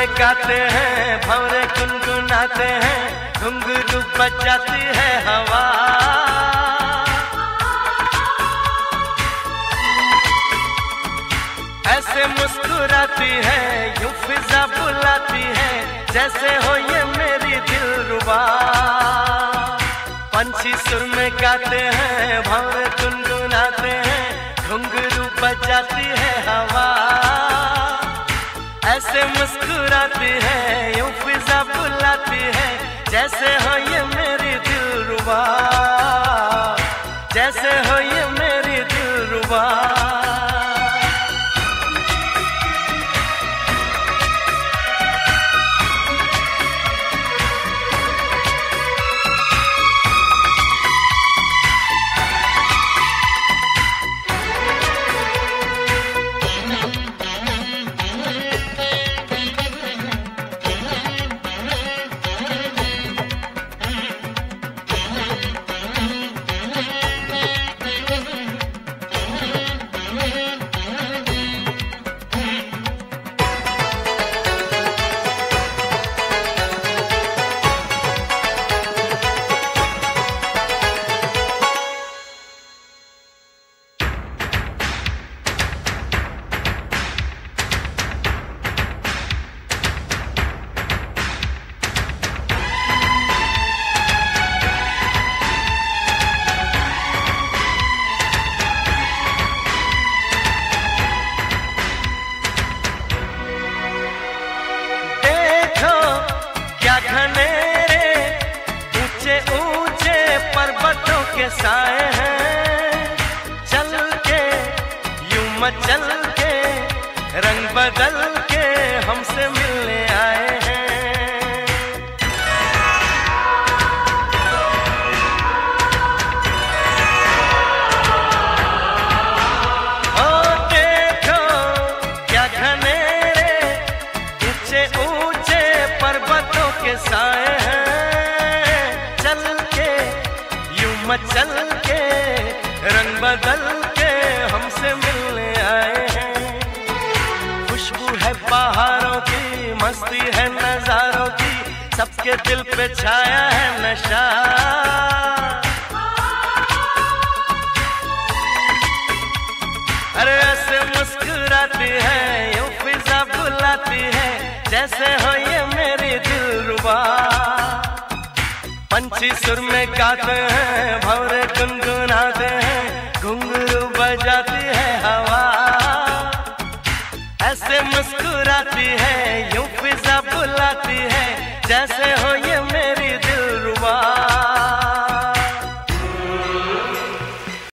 में गाते हैं, भवरे गुनगुनाते हैं, घुंघरू बजाती है हवा। ऐसे मुस्कुराती है, यूँ फिजा बुलाती है, जैसे हो ये मेरी दिल रुबा। पंछी सुर में गाते हैं, भंवर गुनगुनाते हैं, घुंघरू बजाती है मुस्कुराती है, यूँ फिजा बुलाती है। जैसे हो, ये मेरी दिलरुबा जैसे हो, ये मेरी दिल के साए हैं, चल के, यूँ मचल के, रंग बदल के हमसे मिलने आए हैं। क्या ऊँचे पर्वतों के साए हैं। मचल के, रंग बदल के हमसे मिलने आए हैं। खुशबू है पहाड़ों की, मस्ती है नजारों की, सबके दिल पे छाया है नशा। अरे ऐसे मुस्कुराती है, यूँ फिजा बुलाती है, जैसे हो ये मेरी दिल रुबा पंछी सुर में गाते हैं, भवरे गुनगुनाते हैं, घुंघरू बजाती है हवा। ऐसे मुस्कुराती है, यूँ फिजा बुलाती है, जैसे हो